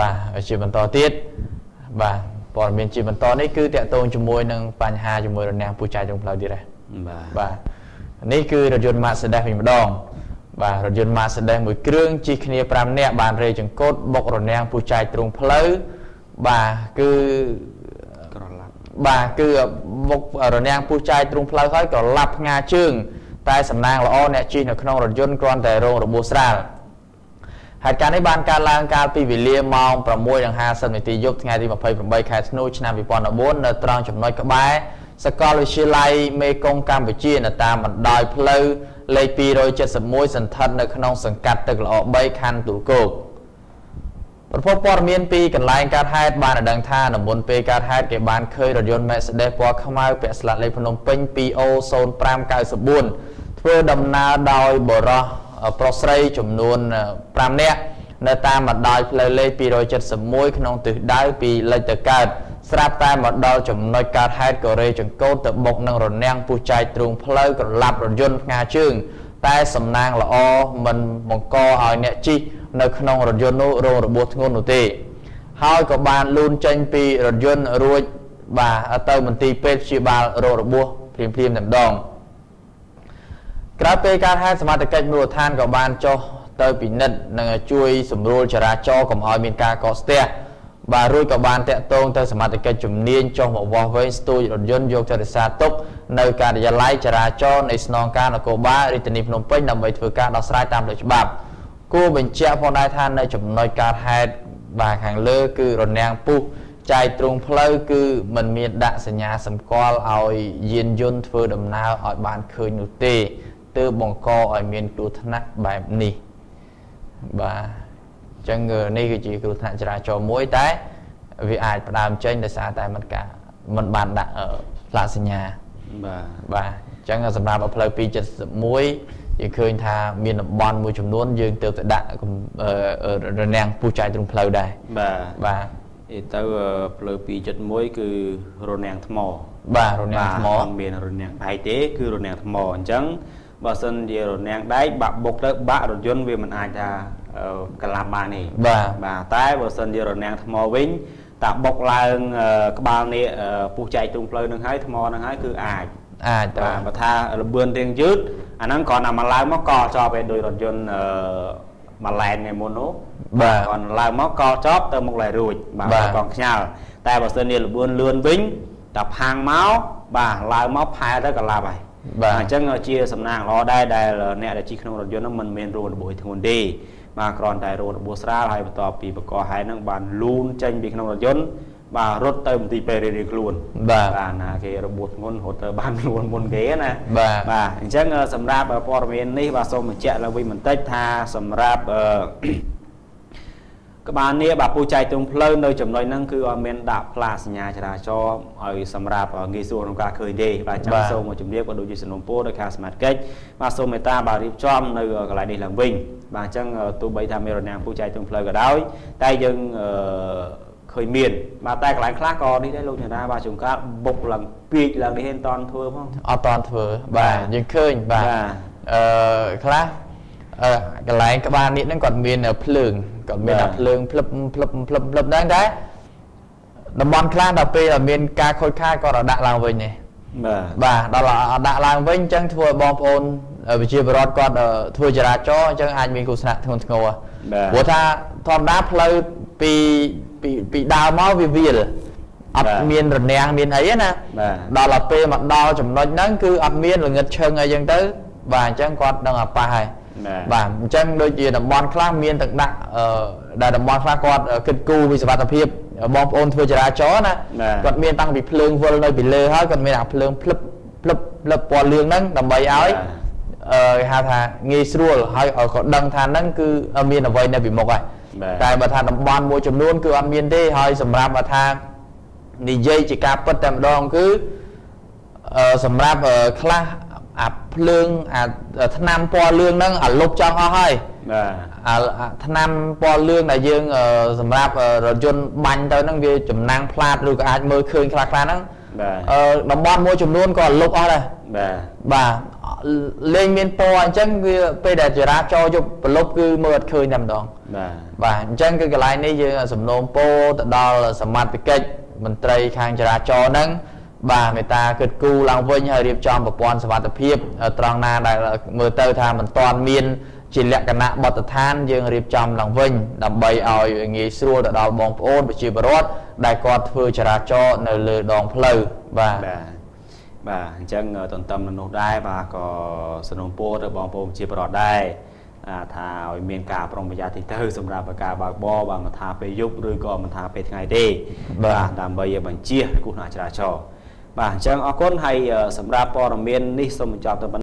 បាទជាបន្តទៀតបាទព័ត៌មានជាបន្តនេះគឺតកតងជាមួយនឹងបញ្ហាជាមួយរនាំងពូចែកត្រង់ផ្លូវទៀតដែរបាទបាទនេះគឺរថយន្ត Mercedes វិញម្ដងបាទរថយន្ត Mercedes មួយគ្រឿងជិះគ្នា5នាក់បានរេចង្កូតបុករនាំងពូចែកត្រង់ផ្លូវបាទគឺក្រឡាប់បាទគឺបុករនាំងពូចែកត្រង់ផ្លូវហើយក៏ឡាប់ផ្ងាជើងតែសំណាងល្អអ្នកជិះនៅក្នុងរថយន្តគ្រាន់តែរងរបួសស្រាល ហេតុការណ៍នេះបានកើតឡើងកាលពីវេលាម៉ោង6:50នាទីយប់ថ្ងៃទី28ខែធ្នូឆ្នាំ2014នៅត្រង់ចំណុចក្បែរសាកលវិទ្យាល័យមេគង្គកម្ពុជានៅតាមបណ្ដោយផ្លូវលេខ271សន្ធិដ្ឋនៅក្នុងសង្កាត់ទឹកល្អ3ខណ្ឌទូលគោកប្រពន្ធព័ត៌មានពីកន្លែងកើតហេតុបានដឹងថានៅមុនពេលកើតហេតុគេបានឃើញរថយន្ត Mercedes ពណ៌ខ្មៅពាក់ស្លាកលេខភ្នំពេញ 2O0594 ធ្វើដំណើរដោយបរោះ ប្រុសស្រីចំនួន5នាក់នៅតាមបណ្ដោយផ្លូវលេខ271ក្នុងទិសដៅពីលិចទៅកើតស្រាប់តែមកដល់ចំណុចកើតហេតុកូរ៉េចង្កូតទៅបុកនឹងរនាំងពុះចែកទ្រូងផ្លូវក្រឡាប់រយន្តផ្ងាជើងតែសំណាងល្អមិនបង្កឲ្យអ្នកជិះនៅក្នុងរថយន្តនោះរងរបួសធ្ងន់នោះទេ ហើយក៏បានលូនចេញពីរថយន្តរួចបាទទៅមន្ទីរពេទ្យព្យាបាលរងរបួសភ្លាមៗតែម្ដង ក្រៅពីការហេតុសមត្ថកិច្ចមូលដ្ឋានក៏បានចុះទៅពិនិត្យនិងជួយសម្រួលចរាចរណ៍កុំឲ្យមានការកកស្ទះបាទរួចក៏បានតាក់ទងទៅសមត្ថកិច្ចជំនាញចុះមកវាស់វែងស្ទូចរថយន្តយកទៅរក្សាទុកនៅការិយាល័យចរាចរណ៍នៃស្នងការនគរបាលរាជធានីភ្នំពេញដើម្បីធ្វើការដោះស្រាយតាមផ្លូវច្បាប់គួរបញ្ជាក់ផងដែរថានៅចំណុចកើតហេតុបាទខាងលើគឺរនាំងពុះចែកទ្រង់ផ្លូវគឺมันមានដាក់សញ្ញាសម្គាល់ឲ្យយានយន្តធ្វើដំណើរឲ្យបានឃើញនោះទេ ទើបបង្កឲ្យមានគ្រោះថ្នាក់បែបនេះបាទអញ្ចឹងនេះគឺជាគ្រោះថ្នាក់ចរាចរណ៍មួយតែវាអាចផ្ដើមចេញដោយសារតែមិនការមិនបានដាក់ផ្លាកសញ្ញាបាទបាទអញ្ចឹងសម្រាប់ផ្លូវ271យើងឃើញថាមានតំបន់មួយចំនួនយើងទើបទៅដាក់រនាំងពុះចាយទ្រង់ផ្លូវដែរបាទបាទឯទៅផ្លូវ271គឺរនាំងថ្មបាទរនាំងថ្មអត់មានរនាំងផៃទេគឺរនាំងថ្មអញ្ចឹង បើសិនជារនាំងដែកបាក់បុកទៅបាក់រថយន្តវាមិនអាចថាកលាប់បានទេបាទបាទតែបើសិនជារនាំងថ្មវិញតាបុកឡើងក្បាលនេះពុះចែកទ្រង់ផ្លូវនឹងហើយថ្មនឹងហើយគឺអាចអាចបាទបើថាលបឿនរៀងយឺតអាហ្នឹងគ្រាន់តែមកឡើងមកកចប់ឯដោយរថយន្តអឺមួយឡែនថ្ងៃមុននោះបាទគ្រាន់ឡើងមកកចប់ទៅមុខឡែរួចបាទកងខ្ញាល់តែបើសិនជាលបឿនលឿនវិញតាផាំងមកបាទឡើងមកផែទៅកលាប់ហើយ បាទអញ្ចឹងជាសំណាងល្អដែរដែលអ្នកដែលជិះក្នុងរថយន្តហ្នឹងមិនមានរោគរបួសធ្ងន់ទេបាទគ្រាន់តែរោគរបួសស្រាលហើយបន្ទាប់ពីបកកហែហ្នឹងបានលូនចេញពីក្នុងរថយន្តបាទរត់ទៅមន្ទីរពេទ្យរៀងៗខ្លួនបាទបាទណាគេរបួសធ្ងន់រត់ទៅបានខ្លួនមុនគេណាបាទបាទអញ្ចឹងសម្រាប់ព័ត៌មាននេះបាទសូមបញ្ជាក់ឡើងវិញបន្តិចថាសម្រាប់អឺ ក្បាលនេះបាទពូចែកទ្រង់ផ្លូវនៅចំណុចហ្នឹងគឺអត់មានដាក់ផ្លាកសញ្ញាចរាចរណ៍ឲ្យសម្រាប់ងាយស្រួលក្នុងការឃើញទេបាទចាំសូមមកជំរាបក៏ដូចជាសំណុំពរដោយខាងសមាជិកបាទសូមមេត្តាបាទរៀបចំនៅកន្លែងនេះឡើងវិញបាទអញ្ចឹងទោះបីថាមានរនាំងពូចែកទ្រង់ផ្លូវក៏ដោយតែយើងអឺឃើញមានបាទតែកន្លែងខ្លះក៏នេះដែរលោកចន្ទាបាទជួនកាលបុកឡើងពីកឡើងនេះមិនតាន់ធ្វើផងអត់តាន់ធ្វើបាទយើងឃើញបាទអឺខ្លះអឺ កន្លែងក្បាលនេះហ្នឹងគាត់មានភ្លើងគាត់មានតែភ្លើងភ្លឹបភ្លឹបភ្លឹបភ្លឹបដែរតែតំបន់ខ្លះដល់ពេលមានការខូចខាតគាត់ដាក់ឡើងវិញទេបាទបាទដល់ដាក់ឡើងវិញអញ្ចឹងធ្វើឲ្យបងប្អូនវិជាបរដ្ឋគាត់ធ្វើចរាចរណ៍អញ្ចឹងអាចមានគ្រោះថ្នាក់ធ្ងន់ធ្ងរព្រោះថាធម្មតាផ្លូវពីពីពីដើមមកវាវាលអត់មានរនាំងមានអីណាដល់ដល់ពេលមកដល់ចំណុចហ្នឹងគឺអត់មានល្ងិតឈឹងអីចឹងទៅបាទអញ្ចឹងគាត់ដឹងអាប៉ះហើយ បាទអញ្ចឹងដូចជាតំបន់ខ្លះមានទឹកដាក់ដែលតំបន់ខ្លះគាត់គិតគូរពីសុវត្ថិភាពបងប្អូនធ្វើចរាចរណ៍ណាគាត់មានតាំងពីភ្លើងវិលនៅពីលើហើយគាត់មានអាភ្លើងភ្លឹបភ្លឹបភ្លឹបពណ៌លឿងហ្នឹងដើម្បីឲ្យអឺគេហៅថាងាយស្រួលហើយឲ្យគាត់ដឹងថាហ្នឹងគឺមានអ្វីនៅពីមុខហើយតែបើថាតំបន់មួយចំនួនគឺអត់មានទេហើយសម្រាប់ថានិយាយជាការពិតតែម្ដងគឺសម្រាប់ខ្លះ អាភ្លើងអាថ្នាំពណ៌លឿងហ្នឹងអាលុបចង់អស់ហើយបាទអាថ្នាំពណ៌លឿងដែលយើងសម្រាប់រថយន្តបាញ់ទៅហ្នឹងវាចំណាំងផ្លាតឬក៏អាចមើលឃើញខ្លះខ្លះហ្នឹងបាទអឺតំបន់មួយចំនួនក៏លុបអស់ដែរបាទបាទលេងមានពណ៌អញ្ចឹងវាពេលដែលចរាចរណ៍យប់ប្រលប់គឺមើលអត់ឃើញតែម្ដងបាទបាទអញ្ចឹងគឺកន្លែងនេះយើងសំណូមពរទៅដល់សមត្ថកិច្ចមន្ត្រីខាងចរាចរណ៍ហ្នឹង បាទមេត្តាគិតគូរឡើងវិញហើយរៀបចំប្រព័ន្ធសុវត្ថិភាពត្រង់ណាដែលមើលទៅថាមិនទាន់មានជាលក្ខណៈបទដ្ឋានយើងរៀបចំឡើងវិញដើម្បីឲ្យងាយស្រួលទៅដល់បងប្អូនប្រជាពលរដ្ឋដែលគាត់ធ្វើចរាចរណ៍នៅលើដងផ្លូវបាទបាទបាទអញ្ចឹងទន្ទឹមនឹងនោះដែរបាទក៏សនុំពោទៅបងប្អូនជាប្រវត្តិដែរអាថាឲ្យមានការប្រុងប្រយ័ត្នទីទៅសម្រាប់ការបើកបរបាទមិនថាពេលយប់ឬក៏មិនថាពេលថ្ងៃទេបាទដើម្បីឲ្យបញ្ជាគ្រោះថ្នាក់ចរាចរណ៍ បាទអញ្ចឹងអរគុណហើយសម្រាប់ព័ត៌មាននេះសូមបញ្ចប់ទៅប៉ុណ្ណឹង